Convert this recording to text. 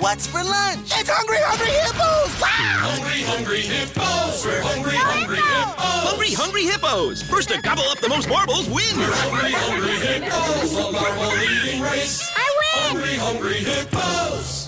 What's for lunch? It's Hungry Hungry Hippos! Wow! Hungry Hungry Hippos! We're Hungry Hungry Hippos! Hungry Hungry Hippos! First to gobble up the most marbles wins! We're Hungry Hungry Hippos! The marble eating race! I win! Hungry Hungry Hippos!